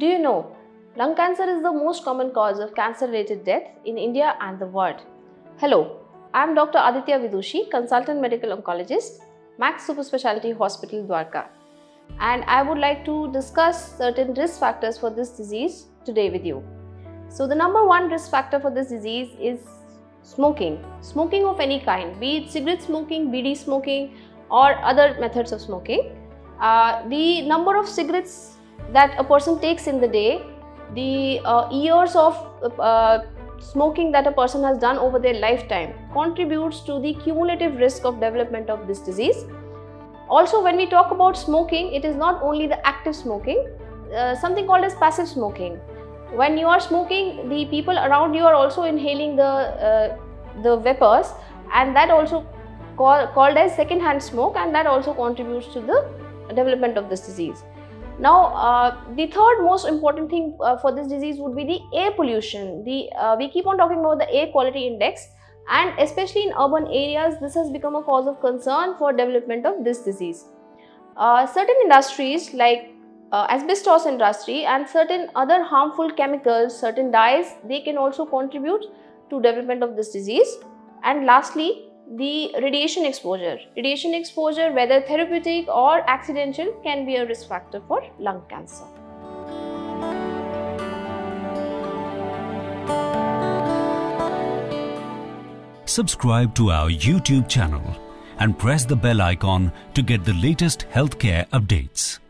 Do you know lung cancer is the most common cause of cancer related death in India and the world? Hello, I am Dr. Aditya Vidushi, consultant medical oncologist, Max Super Speciality Hospital, Dwarka. And I would like to discuss certain risk factors for this disease today with you. So, the number one risk factor for this disease is smoking. Smoking of any kind, be it cigarette smoking, bidi smoking, or other methods of smoking. Uh, the number of cigarettes that a person takes in the day, the uh, years of uh, smoking that a person has done over their lifetime contributes to the cumulative risk of development of this disease. Also, when we talk about smoking, it is not only the active smoking, uh, something called as passive smoking. When you are smoking, the people around you are also inhaling the uh, the vapors, and that also call, called as second-hand smoke, and that also contributes to the development of this disease. Now, uh, the third most important thing uh, for this disease would be the air pollution. The uh, we keep on talking about the air quality index, and especially in urban areas, this has become a cause of concern for development of this disease. Uh, certain industries like uh, asbestos industry and certain other harmful chemicals, certain dyes, they can also contribute to development of this disease. And lastly, the radiation exposure. Radiation exposure, whether therapeutic or accidental, can be a risk factor for lung cancer. Subscribe to our YouTube channel and press the bell icon to get the latest healthcare updates.